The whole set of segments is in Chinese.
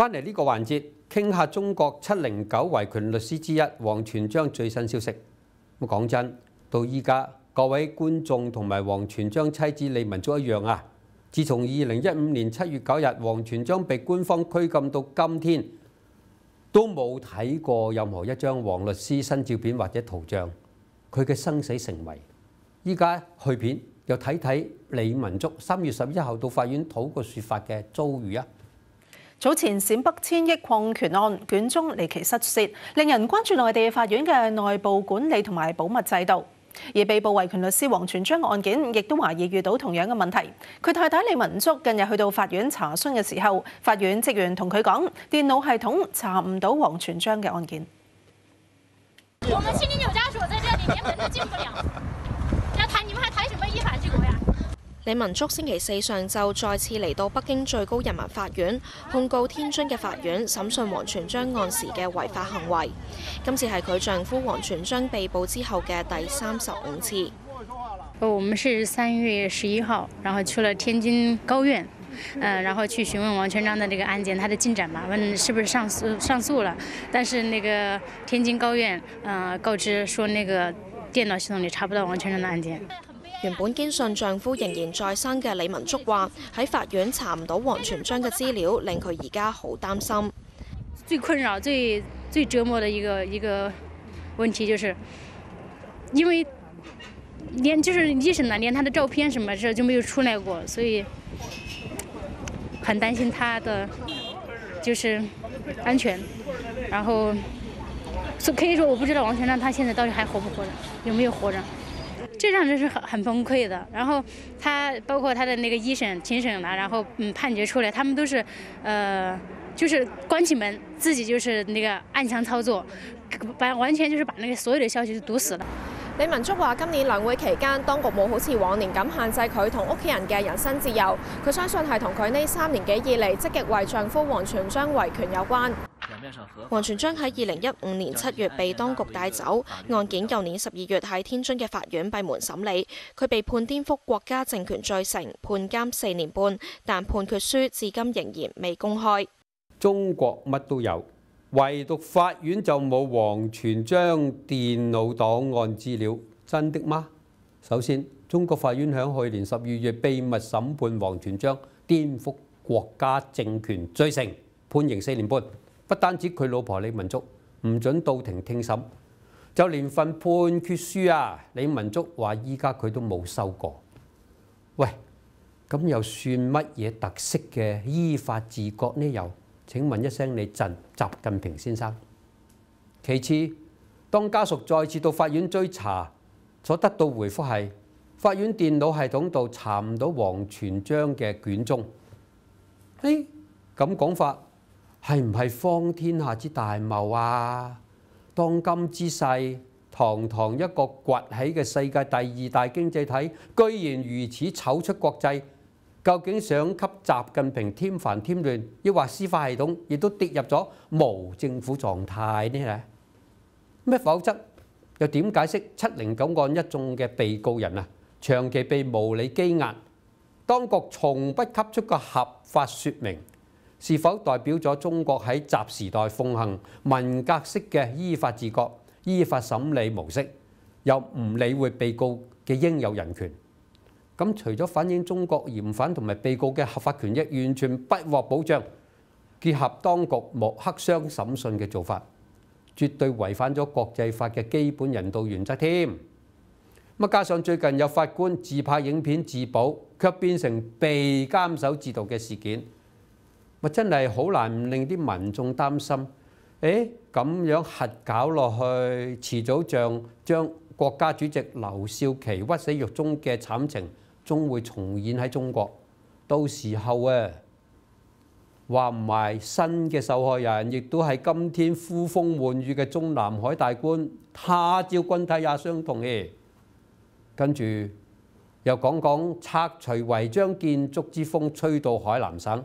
翻嚟呢個環節，傾下中國七零九維權律師之一王全章最新消息。咁講真，到依家各位觀眾同埋王全章妻子李文足一樣啊！自從二零一五年七月九日王全章被官方拘禁到今天，都冇睇過任何一張王律師新照片或者圖像。佢嘅生死成謎。依家去片又睇睇李文足三月十一號到法院討個説法嘅遭遇啊！早前陝北千億礦權案卷宗離奇失竊，令人關注內地法院嘅內部管理同埋保密制度。而被捕維權律師王全璋案件，亦都懷疑遇到同樣嘅問題。佢太太李文竹近日去到法院查詢嘅時候，法院職員同佢講，電腦系統查唔到王全章嘅案件。我們七零九家屬在這裡連門都進不了，要談你們還談什麼依法治國呀？李文足星期四上昼再次嚟到北京最高人民法院控告天津嘅法院审讯王全章案时嘅违法行为。今次系佢丈夫王全章被捕之后嘅第三十五次。呃我们是三月十一号，然后去了天津高院，嗯，然后去询问王全章的这个案件，他的进展嘛，问是不是上诉上诉了，但是那个天津高院，嗯，告知说那个电脑系统里查不到王全章的案件。原本堅信丈夫仍然在生嘅李文竹話喺法院查唔到王全章嘅資料，令佢而家好擔心。最困擾、最最折磨的一個一個問題，就是因為連就是醫生呢，連他的照片什麼事就沒有出來過，所以很擔心他的就是安全。然後可以說，我不知道王全章他現在到底還活不活着，有沒有活着。这让人是很很崩溃的。然后他包括他的那个一审、庭審啦，然后嗯判决出来，他们都是，呃，就是关起门自己就是那个暗箱操作，把完全就是把那个所有的消息就堵死了。李文竹話：今年兩會期間，當局冇好似往年咁限制佢同屋企人嘅人身自由。佢相信係同佢呢三年幾以嚟積極為丈夫王全章維權有關。王全章喺二零一五年七月被當局帶走，案件舊年十二月喺天津嘅法院閉門審理，佢被判顛覆國家政權罪成，判監四年半，但判決書至今仍然未公開。中國乜都有，唯獨法院就冇王全章電腦檔案資料，真的嗎？首先，中國法院響去年十二月秘密審判王全章顛覆國家政權罪成，判刑四年半。不單止佢老婆李文足唔准到庭聽審，就連份判決書啊，李文足話依家佢都冇收過。喂，咁又算乜嘢特色嘅依法治國呢？又請問一聲你習習近平先生。其次，當家屬再次到法院追查，所得到回覆係法院電腦系統度查唔到王全章嘅卷宗。誒，咁講法。係唔係方天下之大謬啊？當今之世，堂堂一個崛起嘅世界第二大經濟體，居然如此醜出國際，究竟想給習近平添煩添亂，抑或司法系統亦都跌入咗無政府狀態呢？咩？否則又點解釋七零九案一眾嘅被告人啊，長期被無理羈押，當局從不給出個合法説明？是否代表咗中國喺習時代奉行文革式嘅依法治國、依法審理模式，又唔理會被告嘅應有人權？咁除咗反映中國嫌犯同埋被告嘅合法權益完全不獲保障，結合當局莫黑箱審訊嘅做法，絕對違反咗國際法嘅基本人道原則添。咁加上最近有法官自拍影片自保，卻變成被監守自盜嘅事件。咪真係好難唔令啲民眾擔心，誒咁樣核搞落去，遲早像將國家主席劉少奇屈死獄中嘅慘情，終會重演喺中國。到時候啊，話唔埋新嘅受害人，亦都係今天呼風喚雨嘅中南海大官，他朝君體也相同嘅。跟住又講講拆除違章建築之風吹到海南省。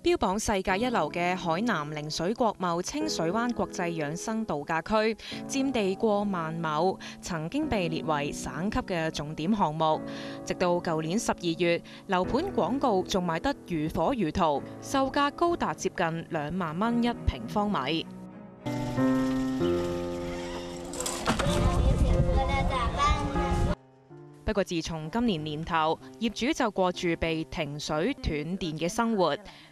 標榜世界一流嘅海南陵水國貿清水灣國際養生度假區，佔地過萬畝，曾經被列為省級嘅重點項目。直到舊年十二月，樓盤廣告仲賣得如火如荼，售價高達接近兩萬蚊一平方米。不過，自從今年年頭，業主就過住被停水斷電嘅生活。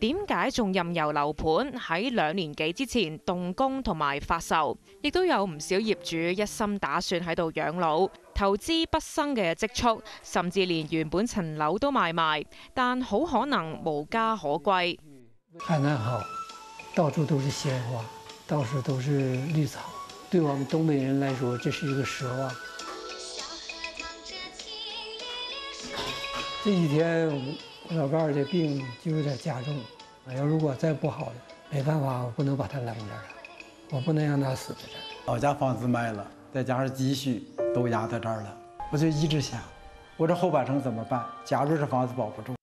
點解仲任由樓盤喺兩年幾之前動工同埋發售？亦都有唔少業主一心打算喺度養老，投資不生嘅積蓄，甚至連原本層樓都賣埋，但好可能無家可歸。海南好，到處都是鮮花，到處都是綠草，對我們東北人來說，這是一個奢望。这几天。我老伴儿的病就有点加重，要如果再不好，没办法，我不能把他扔这儿了，我不能让他死在这儿。老家房子卖了，再加上积蓄都压在这儿了，我就一直想，我这后半生怎么办？假如这房子保不住。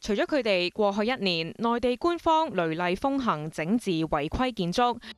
除咗佢哋过去一年，内地官方雷厉风行整治违规建築，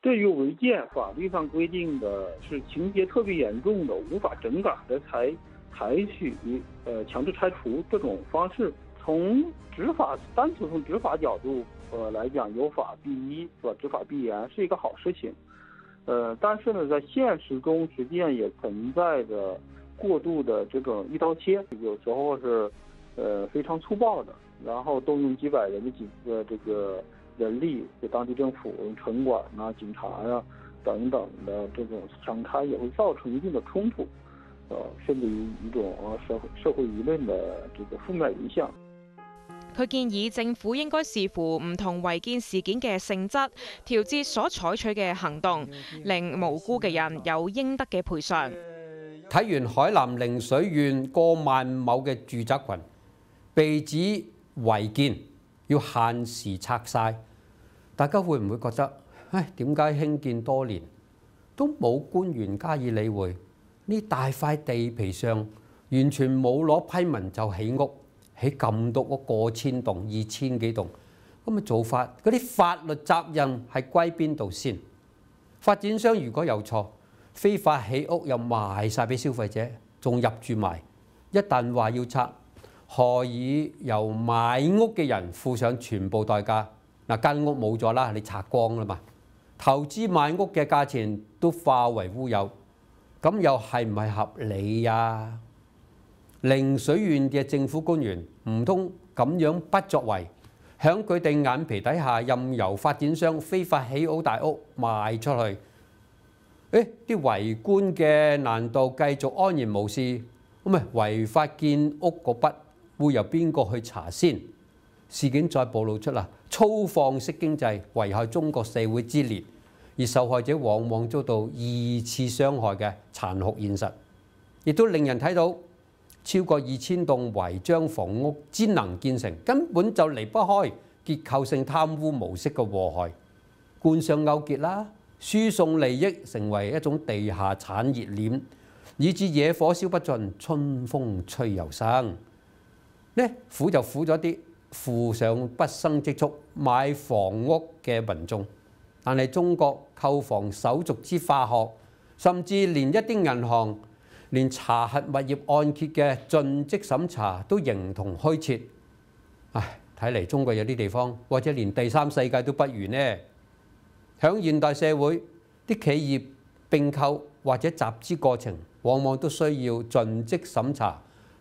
对于违建，法律上规定的是情节特别严重的，无法整改的，才采取呃強制拆除这种方式。从执法，单纯从执法角度，呃来讲，有法必依，是吧？执法必严，是一个好事情。呃，但是呢，在现实中，实际上也存在着过度的这种一刀切，有时候是，呃非常粗暴的，然后动用几百人的几个这个人力，就当地政府、城管啊、警察呀、啊、等等的这种展开，也会造成一定的冲突，呃，甚至于一種社会社会舆论的这个负面影响。佢建議政府應該視乎唔同違建事件嘅性質，調節所採取嘅行動，令無辜嘅人有應得嘅賠償。睇完海南陵水縣過萬畝嘅住宅群被指違建，要限時拆晒，大家會唔會覺得，唉，點解興建多年都冇官員加以理會？呢大塊地皮上完全冇攞批文就起屋。起咁多屋過千棟、二千幾棟，咁嘅做法，嗰啲法律責任係歸邊度先？發展商如果有錯，非法起屋又賣晒俾消費者，仲入住埋，一旦話要拆，何以由買屋嘅人付上全部代價？嗱，間屋冇咗啦，你拆光啦嘛，投資買屋嘅價錢都化為烏有，咁又係唔係合理呀？陵水縣嘅政府官員唔通咁樣不作為，響佢哋眼皮底下任由發展商非法起好大屋賣出去？誒，啲圍觀嘅難道繼續安然無事？咁咪違法建屋嗰筆會由邊個去查先？事件再暴露出啦，粗放式經濟危害中國社會之列，而受害者往往遭到二次傷害嘅殘酷現實，亦都令人睇到。超過二千棟違章房屋只能建成，根本就離不開結構性貪污模式嘅禍害，官商勾結啦，輸送利益成為一種地下產業鏈，以致野火燒不盡，春風吹又生。呢苦就苦咗啲，負上不生積蓄買房屋嘅民眾。但係中國購房手續之化學，甚至連一啲銀行連查核物業按揭嘅盡職審查都形同虛設。唉，睇嚟中國有啲地方或者連第三世界都不如呢。響現代社會，啲企業並購或者集資過程，往往都需要盡職審查，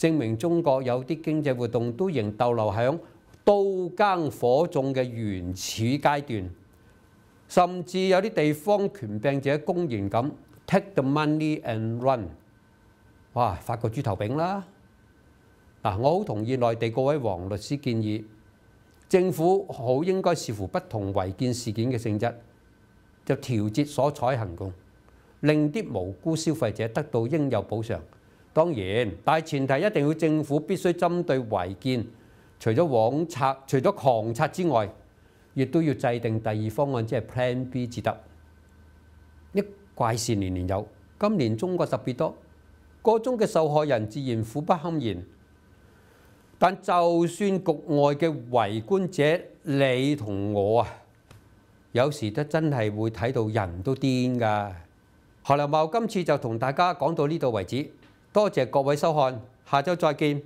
證明中國有啲經濟活動都仍逗留喺刀耕火種嘅原始階段，甚至有啲地方權柄者公然咁 take the money and run，哇！發個豬頭餅啦！嗱，我好同意內地各位黃律師建議，政府好應該視乎不同違建事件嘅性質，就調節所採行動，令啲無辜消費者得到應有補償。當然，但係前提一定要政府必須針對違建。除咗網拆，除咗狂拆之外，亦都要制定第二方案，即係 Plan B 至得。一怪事年年有，今年中國特別多，個中嘅受害人自然苦不堪言。但就算局外嘅圍觀者，你同我啊，有時都真係會睇到人都癲㗎。何良茂今次就同大家講到呢度為止，多谢各位收看下周再见。